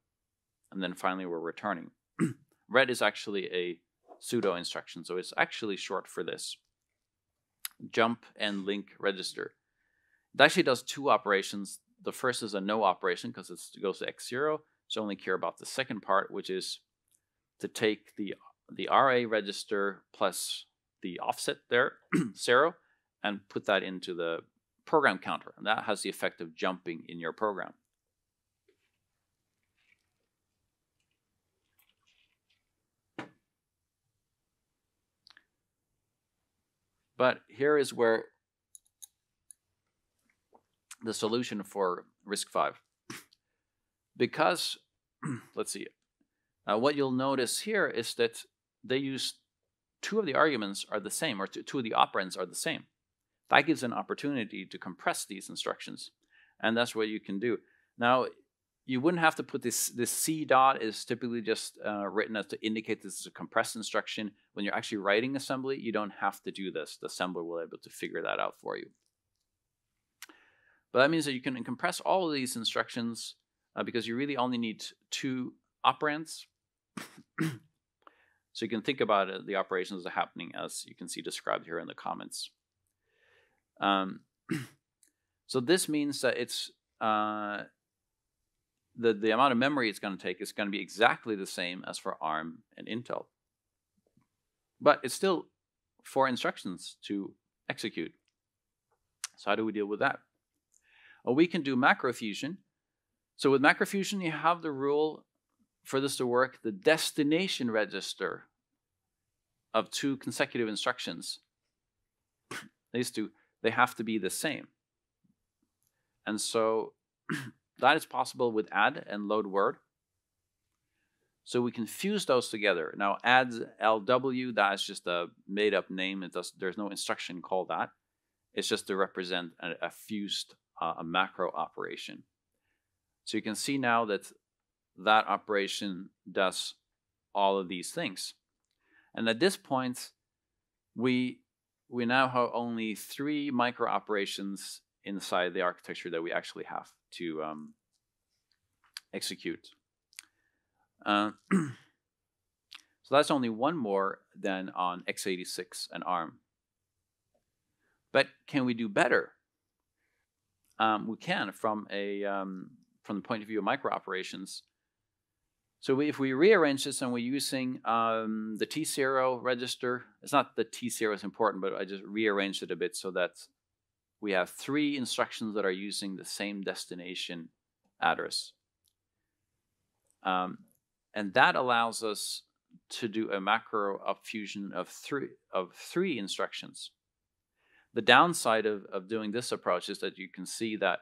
Speaker 1: And then finally, we're returning. [clears throat] Ret is actually a pseudo instruction, so it's actually short for this. Jump and link register. It actually does two operations. The first is a no operation because it goes to x0, so only care about the second part, which is to take the, the RA register plus the offset there, [clears throat] zero, and put that into the program counter. And that has the effect of jumping in your program. But here is where the solution for RISC-V. Because, [clears throat] let's see, uh, what you'll notice here is that they use two of the arguments are the same, or two of the operands are the same. That gives an opportunity to compress these instructions. And that's what you can do. Now, you wouldn't have to put this, this C dot is typically just uh, written as to indicate this is a compressed instruction. When you're actually writing assembly, you don't have to do this. The assembler will be able to figure that out for you. But that means that you can compress all of these instructions uh, because you really only need two operands. So you can think about it, the operations that are happening as you can see described here in the comments. Um, [clears throat] so this means that it's uh, the, the amount of memory it's going to take is going to be exactly the same as for ARM and Intel. But it's still four instructions to execute. So how do we deal with that? Well, we can do macro fusion. So with macro fusion, you have the rule for this to work, the destination register of two consecutive instructions. [clears throat] These two, they have to be the same. And so [clears throat] That is possible with add and load word. So we can fuse those together. Now add LW, that is just a made up name. It does, there's no instruction called that. It's just to represent a, a fused, uh, a macro operation. So you can see now that that operation does all of these things. And at this point, we, we now have only three micro operations inside the architecture that we actually have to um, execute. Uh, [clears throat] so that's only one more than on x86 and ARM. But can we do better? Um, we can from a um, from the point of view of micro operations. So if we rearrange this and we're using um, the T0 register, it's not that T0 is important, but I just rearranged it a bit so that we have three instructions that are using the same destination address. Um, and that allows us to do a macro fusion of three, of three instructions. The downside of, of doing this approach is that you can see that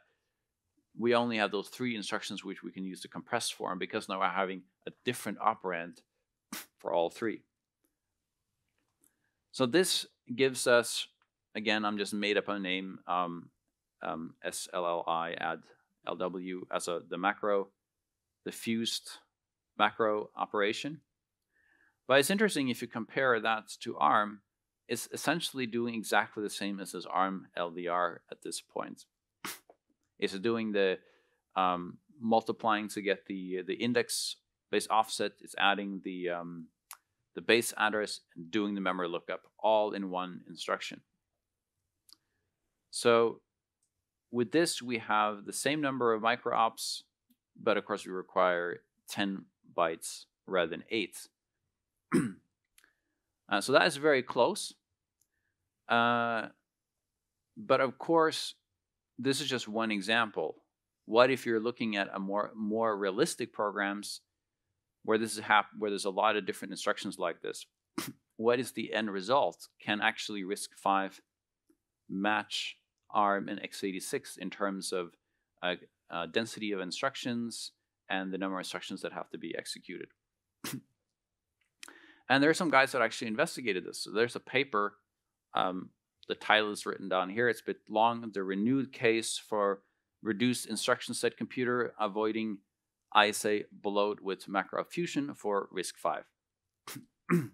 Speaker 1: we only have those three instructions which we can use to compress form because now we're having a different operand for all three. So this gives us again, I'm just made up a name, um, um, SLLI add LW as a the macro, the fused macro operation. But it's interesting if you compare that to ARM, it's essentially doing exactly the same as this ARM LDR at this point. It's doing the um, multiplying to get the the index base offset. It's adding the um, the base address and doing the memory lookup all in one instruction. So with this, we have the same number of microops, but of course we require 10 bytes rather than 8. [clears throat] uh, so that is very close. Uh, but of course, this is just one example. What if you're looking at a more more realistic programs where this is hap- where there's a lot of different instructions like this? [clears throat] what is the end result? Can actually RISC-V match ARM and x86 in terms of uh, uh, density of instructions and the number of instructions that have to be executed? [clears throat] and there are some guys that actually investigated this. So there's a paper. Um, the title is written down here. It's a bit long. The renewed case for reduced instruction set computer avoiding ISA bloat with macro fusion for RISC-V. [clears throat]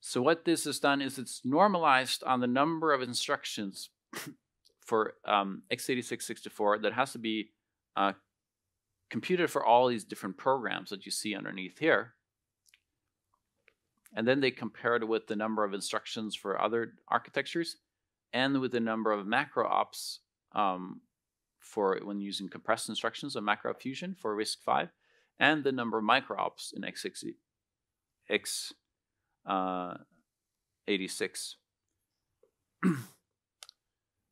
Speaker 1: so what this has done is it's normalized on the number of instructions [clears throat] for um, x86-64 that has to be uh, computed for all these different programs that you see underneath here. And then they compared it with the number of instructions for other architectures and with the number of macro ops um, for when using compressed instructions of macro fusion for RISC-V, and the number of micro ops in x86. X, uh, 86. [clears throat]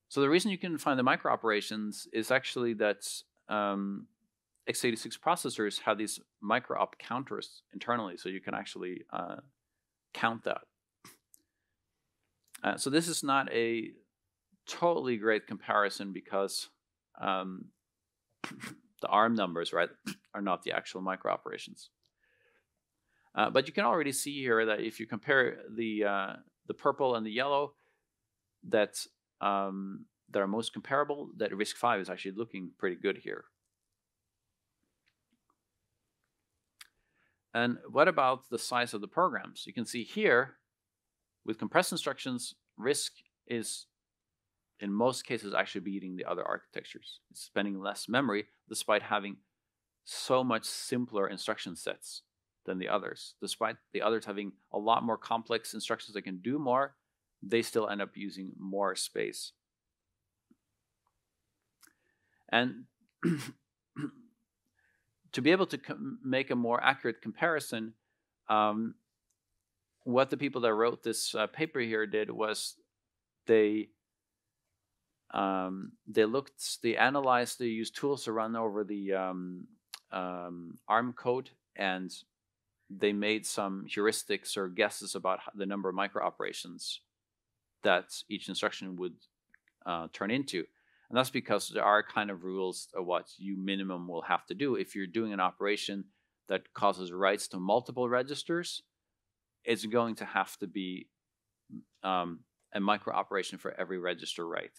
Speaker 1: so the reason you can find the micro operations is actually that um, x86 processors have these micro op counters internally, so you can actually uh, count that. Uh, so this is not a totally great comparison because um, [coughs] the ARM numbers, right, are not the actual micro operations. Uh, but you can already see here that if you compare the uh, the purple and the yellow, that um, that are most comparable, that RISC-V is actually looking pretty good here. And what about the size of the programs? You can see here, with compressed instructions, RISC is in most cases actually beating the other architectures. It's spending less memory despite having so much simpler instruction sets than the others. Despite the others having a lot more complex instructions that can do more, they still end up using more space. And [clears throat] to be able to make a more accurate comparison, um, what the people that wrote this uh, paper here did was they um, they looked, they analyzed, they used tools to run over the um, um, ARM code, and they made some heuristics or guesses about the number of micro operations that each instruction would uh, turn into. And that's because there are kind of rules of what you minimum will have to do. If you're doing an operation that causes writes to multiple registers, it's going to have to be um, a micro operation for every register write.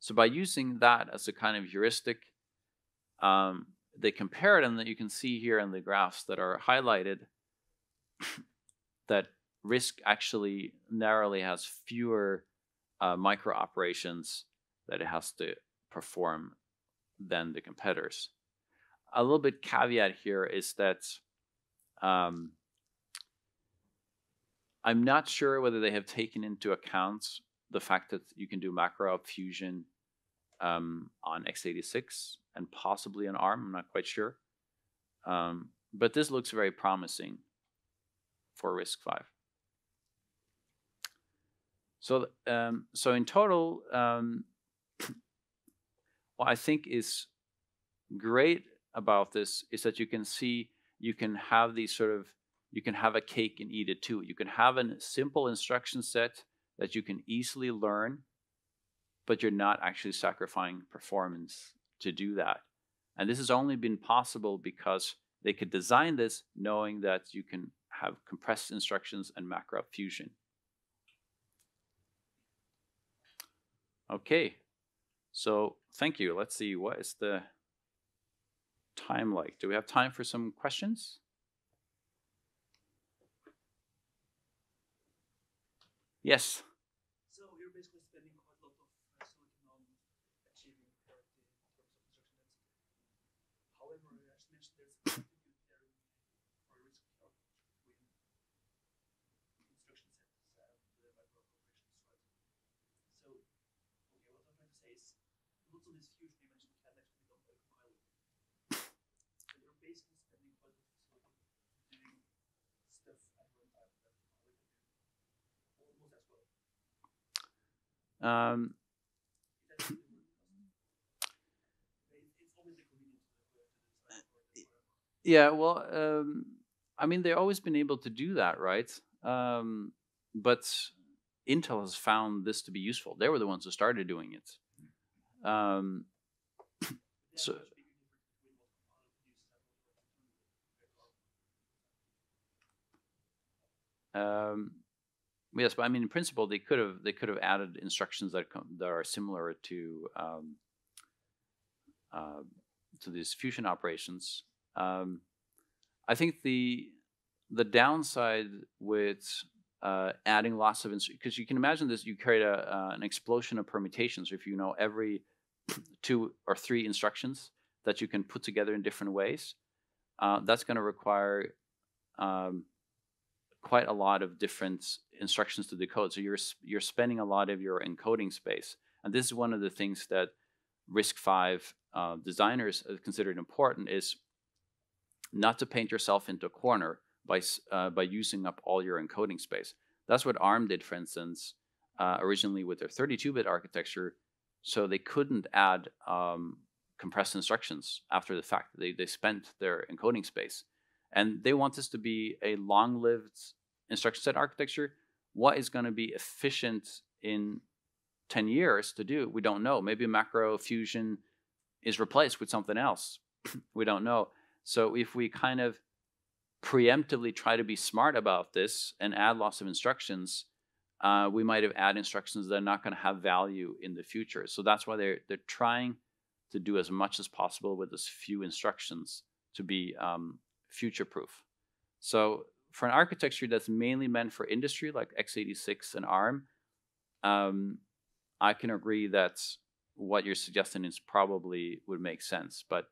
Speaker 1: So by using that as a kind of heuristic, um, they compare it, and that you can see here in the graphs that are highlighted [sniffs] that RISC actually narrowly has fewer uh, micro operations that it has to perform than the competitors. A little bit caveat here is that um, I'm not sure whether they have taken into account the fact that you can do macro fusion um, on x86 and possibly on ARM. I'm not quite sure. Um, but this looks very promising for RISC-V. So, um, so in total, um, what I think is great about this is that you can see you can have these sort of you can have a cake and eat it too. You can have a simple instruction set that you can easily learn but you're not actually sacrificing performance to do that. And this has only been possible because they could design this knowing that you can have compressed instructions and macro fusion. Okay, so thank you. Let's see, what is the time like? Do we have time for some questions? Yes.
Speaker 2: Whatever.
Speaker 1: yeah. Well, um, I mean, they've always been able to do that, right? Um, but Intel has found this to be useful. They were the ones who started doing it. Um, So- Um, yes, but I mean, in principle, they could have they could have added instructions that that are similar to um, uh, to these fusion operations. Um, I think the the downside with uh, adding lots of because you can imagine this, you create a, uh, an explosion of permutations. If you know every two or three instructions that you can put together in different ways, uh, that's going to require um, quite a lot of different instructions to decode. So you're you're spending a lot of your encoding space, and this is one of the things that RISC-V uh, designers considered important is not to paint yourself into a corner by uh, by using up all your encoding space. That's what ARM did, for instance, uh, originally with their 32-bit architecture. So they couldn't add um, compressed instructions after the fact. They they spent their encoding space and they want this to be a long-lived instruction set architecture. What is going to be efficient in 10 years to do? We don't know. Maybe macro fusion is replaced with something else. [clears throat] we don't know. So if we kind of preemptively try to be smart about this and add lots of instructions, uh, we might have add instructions that are not going to have value in the future. So that's why they're they're trying to do as much as possible with as few instructions to be um, future proof. So for an architecture that's mainly meant for industry like x86 and ARM, um, I can agree that what you're suggesting is probably would make sense, but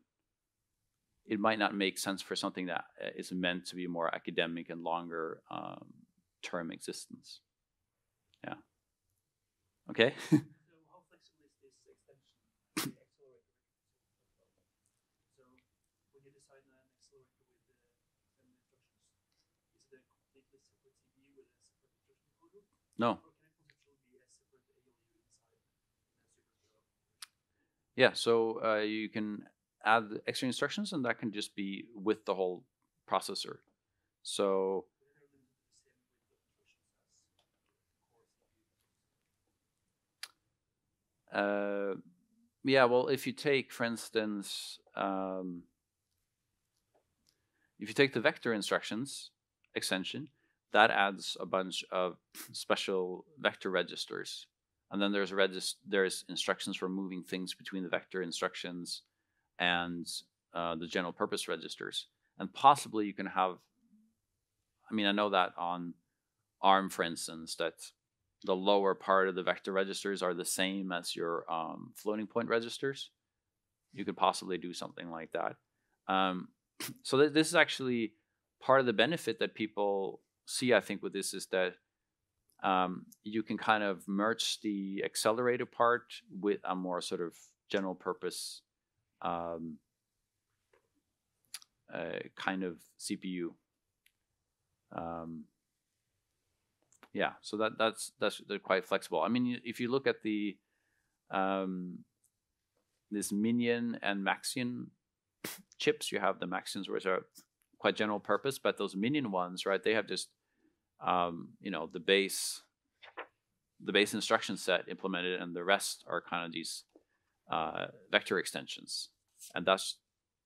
Speaker 1: it might not make sense for something that uh, meant to be more academic and longer um, term existence. Okay. [laughs]
Speaker 2: So how flexible is this extension, the accelerator? So when you design an accelerator with the extended instructions, is it a completely separate CPU with a separate instruction encoder?
Speaker 1: no.
Speaker 2: Or can it conceptually be a separate ALU inside in a superscale?
Speaker 1: Yeah. So uh, you can add extra instructions, and that can just be with the whole processor. So
Speaker 2: But then they're limited to the same width of instructions as the core CPU.
Speaker 1: Uh, yeah, well, if you take, for instance, um, if you take the vector instructions extension, that adds a bunch of [laughs] special vector registers, and then there's regis- there's instructions for moving things between the vector instructions and uh, the general purpose registers, and possibly you can have. I mean, I know that on ARM, for instance, that the lower part of the vector registers are the same as your um, floating point registers. You could possibly do something like that. Um, [clears throat] so th- this is actually part of the benefit that people see, I think, with this is that um, you can kind of merge the accelerator part with a more sort of general purpose um, uh, kind of CPU. Um, yeah, so that that's that's they're quite flexible. I mean, if you look at the um, this Minion and Maxion chips, you have the Maxions, which are quite general purpose, but those Minion ones, right? They have just um, you know the base the base instruction set implemented, and the rest are kind of these uh, vector extensions, and that's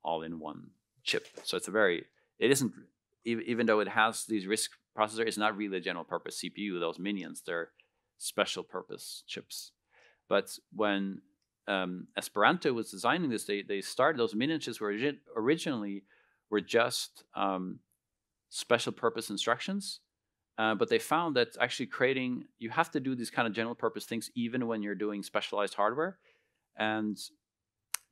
Speaker 1: all in one chip. So it's a very it isn't even though it has these RISC processor, is not really a general purpose CPU. Those minions, they're special purpose chips. But when um, Esperanto was designing this, they they started those minion chips were origi- originally were just um, special purpose instructions, Uh, but they found that actually creating, you have to do these kind of general purpose things even when you're doing specialized hardware. And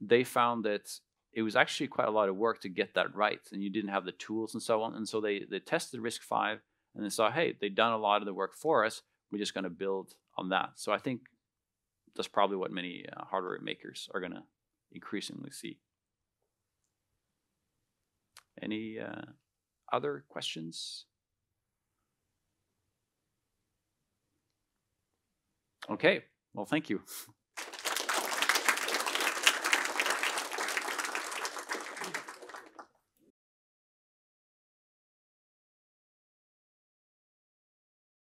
Speaker 1: they found that it was actually quite a lot of work to get that right, and you didn't have the tools and so on. And so they they tested RISC-V and they saw, hey, they've done a lot of the work for us. We're just going to build on that. So I think that's probably what many uh, hardware makers are going to increasingly see. Any uh, other questions? Okay, well, thank you. [laughs]